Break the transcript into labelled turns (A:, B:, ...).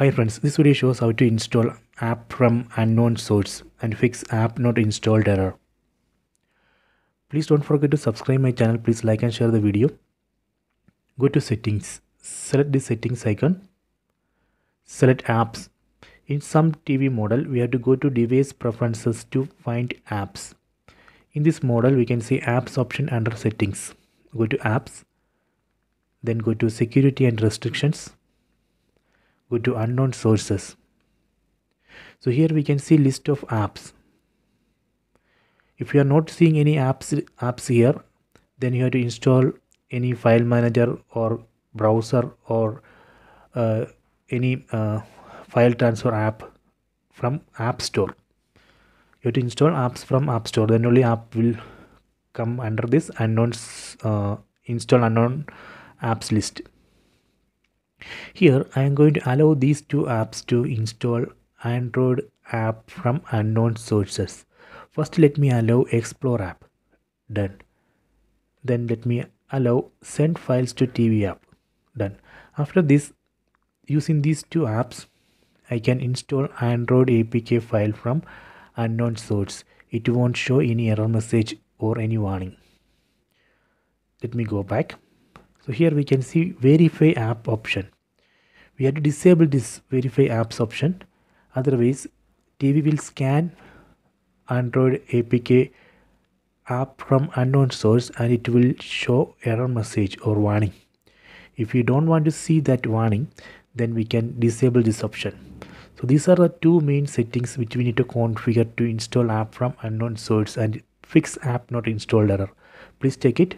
A: Hi friends, this video shows how to install app from unknown source and fix app not installed error. Please don't forget to subscribe my channel. Please like and share the video. Go to settings. Select the settings icon. Select apps. In some TV model, we have to go to device preferences to find apps. In this model, we can see apps option under settings. Go to apps. Then go to security and restrictions go to unknown sources. So here we can see list of apps. If you are not seeing any apps apps here then you have to install any file manager or browser or uh, any uh, file transfer app from app store. You have to install apps from app store. Then only app will come under this unknown uh, install unknown apps list here I am going to allow these two apps to install Android app from unknown sources. First let me allow Explore app. Done. Then let me allow send files to TV app. Done. After this using these two apps I can install Android APK file from unknown source. It won't show any error message or any warning. Let me go back. So here we can see verify app option. We have to disable this verify apps option. Otherwise, TV will scan Android APK app from unknown source and it will show error message or warning. If you don't want to see that warning, then we can disable this option. So these are the two main settings which we need to configure to install app from unknown source and fix app not installed error. Please take it